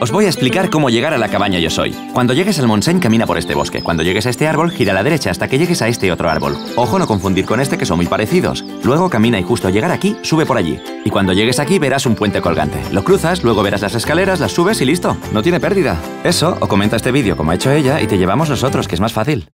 Os voy a explicar cómo llegar a la cabaña yo soy. Cuando llegues al Montseny, camina por este bosque. Cuando llegues a este árbol, gira a la derecha hasta que llegues a este otro árbol. Ojo, no confundir con este que son muy parecidos. Luego camina y justo llegar aquí, sube por allí. Y cuando llegues aquí verás un puente colgante. Lo cruzas, luego verás las escaleras, las subes y listo. No tiene pérdida. Eso, o comenta este vídeo como ha hecho ella y te llevamos nosotros, que es más fácil.